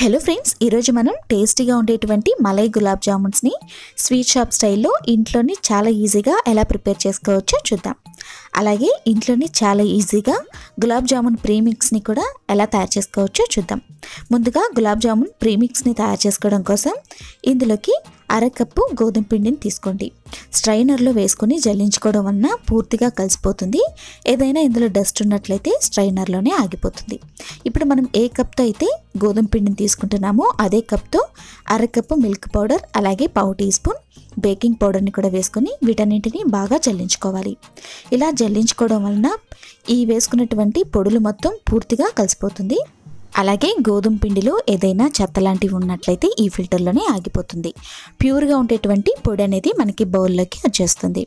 Hello friends ఈరోజు మనం టేస్టీగా ఉండేటువంటి మలై గులాబ్ జామున్స్ని స్వీట్ షాప్ స్టైల్లో ఇంట్లోని చాలా ఈజీగా ఎలా ప్రిపేర్ చేసుకోవచ్చో చూద్దాం. అలాగే ఇంట్లోని చాలా ఈజీగా గులాబ్ జామున్ ప్రీమిక్స్ని కూడా ఎలా తయారు చేసుకోవచ్చో చూద్దాం. ముందుగా గులాబ్ జామున్ ప్రీమిక్స్ని తయారు చేసుకోవడం కోసం ఇందులోకి అరకప్పు గోధుమ పిండిని తీసుకోండి. స్ట్రైనర్లో వేసుకొని జల్లించుకోవడం వలన పూర్తిగా కలిసిపోతుంది. ఏదైనా ఇందులో డస్ట్ ఉన్నట్లయితే స్ట్రైనర్లోనే ఆగిపోతుంది. ఇప్పుడు మనం ఏ కప్తో అయితే గోధుమ పిండిని తీసుకుంటున్నామో అదే కప్తో అరకప్పు మిల్క్ పౌడర్ అలాగే పావు టీ స్పూన్ బేకింగ్ పౌడర్ని కూడా వేసుకొని వీటన్నింటిని బాగా జల్లించుకోవాలి. ఇలా జల్లించుకోవడం వలన ఈ వేసుకున్నటువంటి పొడులు మొత్తం పూర్తిగా కలిసిపోతుంది. అలాగే గోధుమ పిండిలో ఏదైనా చెత్త లాంటివి ఉన్నట్లయితే ఈ ఫిల్టర్లోనే ఆగిపోతుంది. ప్యూర్గా ఉండేటువంటి పొడి అనేది మనకి బౌల్లోకి వచ్చేస్తుంది.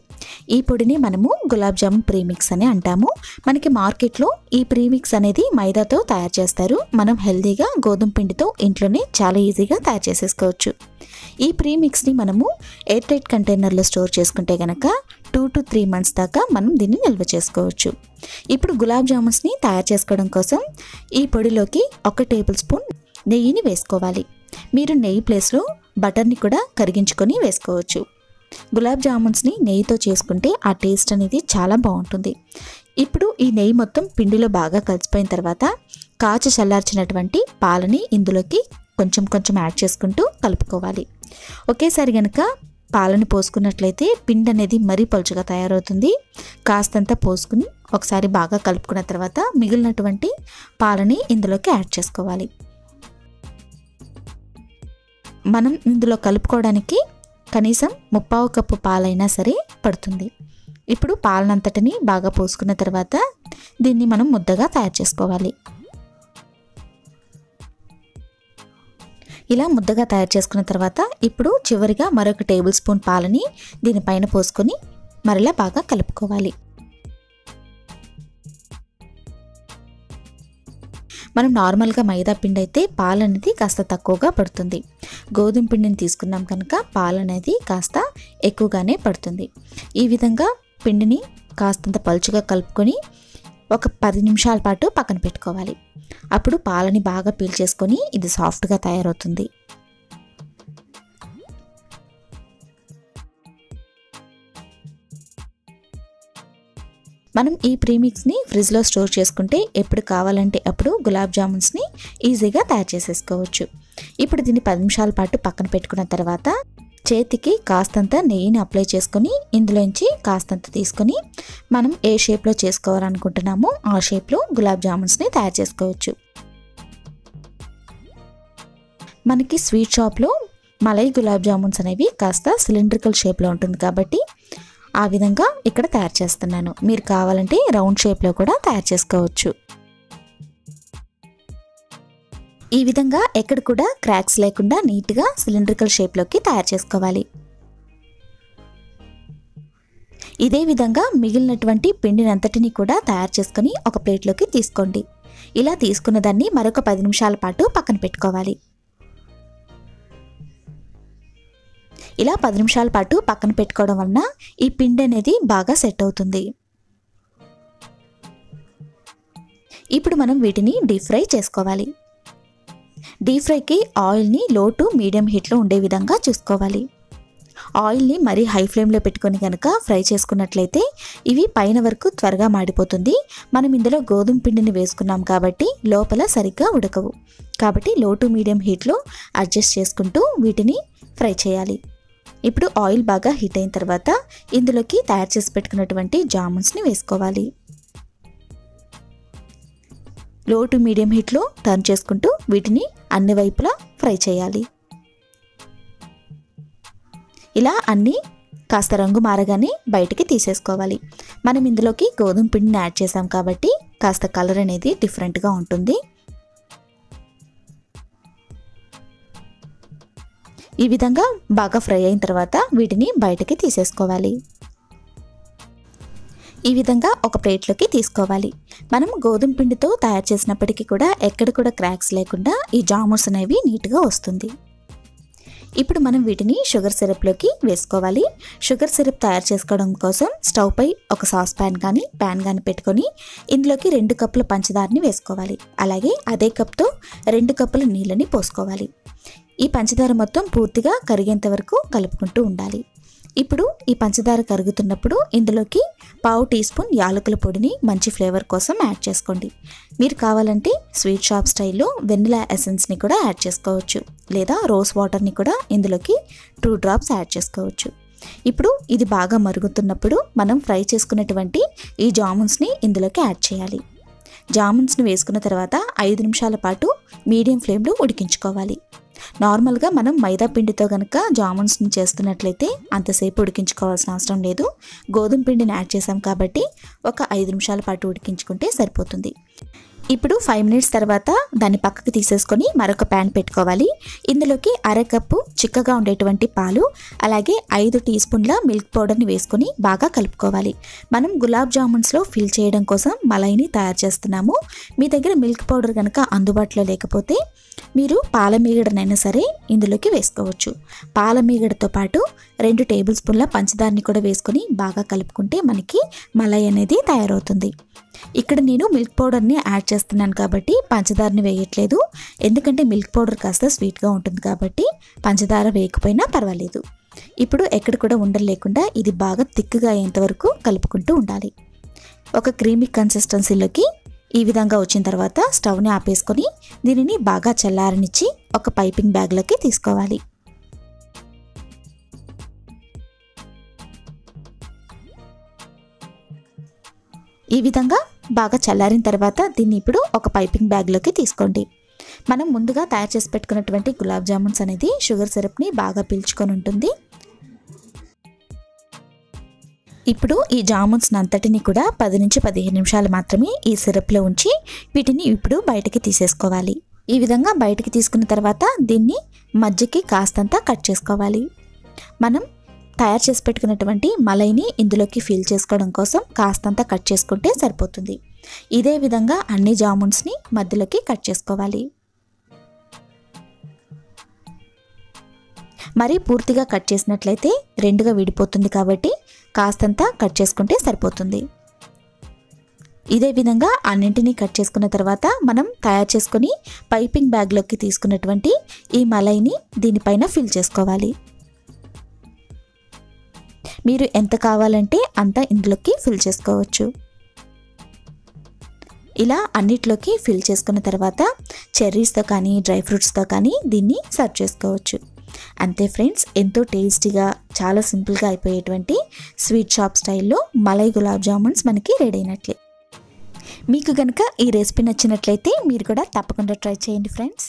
ఈ పొడిని మనము గులాబ్ జామున్ ప్రీమిక్స్ అని అంటాము. మనకి మార్కెట్లో ఈ ప్రీమిక్స్ అనేది మైదాతో తయారు చేస్తారు. మనం హెల్తీగా గోధుమ పిండితో ఇంట్లోనే చాలా ఈజీగా తయారు చేసేసుకోవచ్చు. ఈ ప్రీమిక్స్ని మనము ఎయిర్ టైట్ కంటైనర్లో స్టోర్ చేసుకుంటే కనుక టూ టు త్రీ మంత్స్ దాకా మనం దీన్ని నిల్వ చేసుకోవచ్చు. ఇప్పుడు గులాబ్ జామున్స్ని తయారు చేసుకోవడం కోసం ఈ పొడిలోకి ఒక టేబుల్ స్పూన్ నెయ్యిని వేసుకోవాలి. మీరు నెయ్యి ప్లేస్లో బటర్ని కూడా కరిగించుకొని వేసుకోవచ్చు. గులాబ్ జామున్స్ని నెయ్యితో చేసుకుంటే ఆ టేస్ట్ అనేది చాలా బాగుంటుంది. ఇప్పుడు ఈ నెయ్యి మొత్తం పిండిలో బాగా కలిసిపోయిన తర్వాత కాచి చల్లార్చినటువంటి పాలని ఇందులోకి కొంచెం కొంచెం యాడ్ చేసుకుంటూ కలుపుకోవాలి. ఒకేసారి కనుక పాలను పోసుకున్నట్లయితే పిండి అనేది మరీ పలుచగా తయారవుతుంది. కాస్తంత పోసుకుని ఒకసారి బాగా కలుపుకున్న తర్వాత మిగిలినటువంటి పాలని ఇందులోకి యాడ్ చేసుకోవాలి. మనం ఇందులో కలుపుకోవడానికి కనీసం ముప్పావు కప్పు పాలైనా సరే పడుతుంది. ఇప్పుడు పాలనంతటిని బాగా పోసుకున్న తర్వాత దీన్ని మనం ముద్దగా తయారు చేసుకోవాలి. ఇలా ముద్దగా తయారు చేసుకున్న తర్వాత ఇప్పుడు చివరిగా మరొక టేబుల్ స్పూన్ పాలని దీనిపైన పోసుకొని మరలా బాగా కలుపుకోవాలి. మనం నార్మల్గా మైదా పిండి అయితే పాలు అనేది కాస్త తక్కువగా పడుతుంది. గోధుమ పిండిని తీసుకున్నాం కనుక పాలు అనేది కాస్త ఎక్కువగానే పడుతుంది. ఈ విధంగా పిండిని కాస్తంత పలుచుగా కలుపుకొని ఒక పది నిమిషాల పాటు పక్కన పెట్టుకోవాలి. అప్పుడు పాలని బాగా పీల్చేసుకొని ఇది సాఫ్ట్గా తయారవుతుంది. మనం ఈ ప్రీమిక్స్ని ఫ్రిడ్జ్లో స్టోర్ చేసుకుంటే ఎప్పుడు కావాలంటే అప్పుడు గులాబ్ జామున్స్ని ఈజీగా తయారు చేసేసుకోవచ్చు. ఇప్పుడు దీన్ని పది నిమిషాల పాటు పక్కన పెట్టుకున్న తర్వాత చేతికి కాస్తంత నెయ్యిని అప్లై చేసుకొని ఇందులోంచి కాస్తంత తీసుకొని మనం ఏ షేప్లో చేసుకోవాలనుకుంటున్నామో ఆ షేప్లో గులాబ్ జామున్స్ని తయారు చేసుకోవచ్చు. మనకి స్వీట్ షాప్లో మలై గులాబ్ జామున్స్ అనేవి కాస్త సిలిండ్రికల్ షేప్లో ఉంటుంది కాబట్టి ఆ విధంగా ఇక్కడ తయారు చేస్తున్నాను. మీరు కావాలంటే రౌండ్ షేప్లో కూడా తయారు చేసుకోవచ్చు. ఈ విధంగా ఎక్కడ కూడా క్రాక్స్ లేకుండా నీట్గా సిలిండ్రికల్ షేప్లోకి తయారు చేసుకోవాలి. ఇదే విధంగా మిగిలినటువంటి పిండినంతటిని కూడా తయారు చేసుకొని ఒక ప్లేట్లోకి తీసుకోండి. ఇలా తీసుకున్న దాన్ని మరొక పది నిమిషాల పాటు పక్కన పెట్టుకోవాలి. ఇలా పది నిమిషాల పాటు పక్కన పెట్టుకోవడం వలన ఈ పిండి అనేది బాగా సెట్ అవుతుంది. ఇప్పుడు మనం వీటిని డీప్ ఫ్రై చేసుకోవాలి. డీప్ ఫ్రైకి ఆయిల్ని లో టు మీడియం హీట్లో ఉండే విధంగా చూసుకోవాలి. ఆయిల్ని మరీ హై ఫ్లేమ్లో పెట్టుకొని కనుక ఫ్రై చేసుకున్నట్లయితే ఇవి పైన వరకు త్వరగా మాడిపోతుంది. మనం ఇందులో గోధుమ పిండిని వేసుకున్నాం కాబట్టి లోపల సరిగ్గా ఉడకవు. కాబట్టి లో టు మీడియం హీట్లో అడ్జస్ట్ చేసుకుంటూ వీటిని ఫ్రై చేయాలి. ఇప్పుడు ఆయిల్ బాగా హీట్ అయిన తర్వాత ఇందులోకి తయారు చేసి పెట్టుకున్నటువంటి జామున్స్ని వేసుకోవాలి. లో టు మీడియం హీట్లో టర్న్ చేసుకుంటూ వీటిని అన్ని వైపులా ఫ్రై చేయాలి. ఇలా అన్నీ కాస్త రంగు మారగానే బయటికి తీసేసుకోవాలి. మనం ఇందులోకి గోధుమ పిండిని యాడ్ చేసాం కాబట్టి కాస్త కలర్ అనేది డిఫరెంట్గా ఉంటుంది. ఈ విధంగా బాగా ఫ్రై అయిన తర్వాత వీటిని బయటకి తీసేసుకోవాలి. ఈ విధంగా ఒక ప్లేట్లోకి తీసుకోవాలి. మనం గోధుమ పిండితో తయారు చేసినప్పటికీ కూడా ఎక్కడ కూడా క్రాక్స్ లేకుండా ఈ జామున్స్ అనేవి నీట్గా వస్తుంది. ఇప్పుడు మనం వీటిని షుగర్ సిరప్లోకి వేసుకోవాలి. షుగర్ సిరప్ తయారు చేసుకోవడం కోసం స్టవ్ పై ఒక సాస్ ప్యాన్ కానీ ప్యాన్ కానీ పెట్టుకొని ఇందులోకి రెండు కప్పుల పంచదారని వేసుకోవాలి. అలాగే అదే కప్తో రెండు కప్పుల నీళ్ళని పోసుకోవాలి. ఈ పంచదార మొత్తం పూర్తిగా కరిగేంత వరకు కలుపుకుంటూ ఉండాలి. ఇప్పుడు ఈ పంచదార కరుగుతున్నప్పుడు ఇందులోకి పావు టీ స్పూన్ యాలకుల పొడిని మంచి ఫ్లేవర్ కోసం యాడ్ చేసుకోండి. మీరు కావాలంటే స్వీట్ షాప్ స్టైల్లో వెనిలా ఎసెన్స్ని కూడా యాడ్ చేసుకోవచ్చు. లేదా రోజ్ వాటర్ని కూడా ఇందులోకి టూ డ్రాప్స్ యాడ్ చేసుకోవచ్చు. ఇప్పుడు ఇది బాగా మరుగుతున్నప్పుడు మనం ఫ్రై చేసుకున్నటువంటి ఈ జామున్స్ని ఇందులోకి యాడ్ చేయాలి. జామున్స్ని వేసుకున్న తర్వాత ఐదు నిమిషాల పాటు మీడియం ఫ్లేమ్లో ఉడికించుకోవాలి. నార్మల్గా మనం మైదా పిండితో కనుక జామున్స్ని చేస్తున్నట్లయితే అంతసేపు ఉడికించుకోవాల్సిన అవసరం లేదు. గోధుమ పిండిని యాడ్ చేసాం కాబట్టి ఒక ఐదు నిమిషాల పాటు ఉడికించుకుంటే సరిపోతుంది. ఇప్పుడు ఫైవ్ మినిట్స్ తర్వాత దాన్ని పక్కకు తీసేసుకొని మరొక ప్యాన్ పెట్టుకోవాలి. ఇందులోకి అరకప్పు చిక్కగా ఉండేటువంటి పాలు అలాగే ఐదు టీ స్పూన్ల మిల్క్ పౌడర్ని వేసుకొని బాగా కలుపుకోవాలి. మనం గులాబ్ జామున్స్లో ఫిల్ చేయడం కోసం మలైని తయారు చేస్తున్నాము. మీ దగ్గర మిల్క్ పౌడర్ కనుక అందుబాటులో లేకపోతే మీరు పాల మీగడనైనా సరే ఇందులోకి వేసుకోవచ్చు. పాల మీగడతో పాటు రెండు టేబుల్ స్పూన్ల పంచదారని కూడా వేసుకొని బాగా కలుపుకుంటే మనకి మలై అనేది తయారవుతుంది. ఇక్కడ నేను మిల్క్ పౌడర్ని యాడ్ చేస్తున్నాను కాబట్టి పంచదారని వేయట్లేదు. ఎందుకంటే మిల్క్ పౌడర్ కాస్త స్వీట్గా ఉంటుంది కాబట్టి పంచదార వేయకపోయినా పర్వాలేదు. ఇప్పుడు ఎక్కడ కూడా ఉండలు లేకుండా ఇది బాగా థిక్గా అయ్యేంతవరకు కలుపుకుంటూ ఉండాలి. ఒక క్రీమీ కన్సిస్టెన్సీలోకి ఈ విధంగా వచ్చిన తర్వాత స్టవ్ని ఆపేసుకొని దీనిని బాగా చల్లారనిచ్చి ఒక పైపింగ్ బ్యాగ్లోకి తీసుకోవాలి. ఈ విధంగా బాగా చల్లారిన తర్వాత దీన్ని ఇప్పుడు ఒక పైపింగ్ బ్యాగ్లోకి తీసుకోండి. మనం ముందుగా తయారు చేసి పెట్టుకున్నటువంటి గులాబ్ జామున్స్ అనేది షుగర్ సిరప్ని బాగా పీల్చుకొని ఉంటుంది. ఇప్పుడు ఈ జామున్స్ అంతటిని కూడా పది నుంచి పదిహేను నిమిషాలు మాత్రమే ఈ సిరప్లో ఉంచి వీటిని ఇప్పుడు బయటకి తీసేసుకోవాలి. ఈ విధంగా బయటకి తీసుకున్న తర్వాత దీన్ని మజ్జికి కాస్తంత కట్ చేసుకోవాలి. మనం తయారు చేసి పెట్టుకున్నటువంటి మలైని ఇందులోకి ఫిల్ చేసుకోవడం కోసం కాస్తంత కట్ చేసుకుంటే సరిపోతుంది. ఇదే విధంగా అన్ని జామున్స్ని మధ్యలోకి కట్ చేసుకోవాలి. మరి పూర్తిగా కట్ చేసినట్లయితే రెండుగా విడిపోతుంది కాబట్టి కాస్తంత కట్ చేసుకుంటే సరిపోతుంది. ఇదే విధంగా అన్నింటినీ కట్ చేసుకున్న తర్వాత మనం తయారు చేసుకొని పైపింగ్ బ్యాగ్లోకి తీసుకున్నటువంటి ఈ మలైని దీనిపైన ఫిల్ చేసుకోవాలి. మీరు ఎంత కావాలంటే అంత ఇందులోకి ఫిల్ చేసుకోవచ్చు. ఇలా అన్నిట్లోకి ఫిల్ చేసుకున్న తర్వాత చెర్రీస్తో కానీ డ్రై ఫ్రూట్స్తో కానీ దీన్ని సర్వ్ చేసుకోవచ్చు. అంతే ఫ్రెండ్స్ ఎంతో టేస్టీగా చాలా సింపుల్గా అయిపోయేటువంటి స్వీట్ షాప్ స్టైల్లో మలై గులాబ్ జామున్స్ మనకి రెడీ అయినట్లే. మీకు కనుక ఈ రెసిపీ నచ్చినట్లయితే మీరు కూడా తప్పకుండా ట్రై చేయండి ఫ్రెండ్స్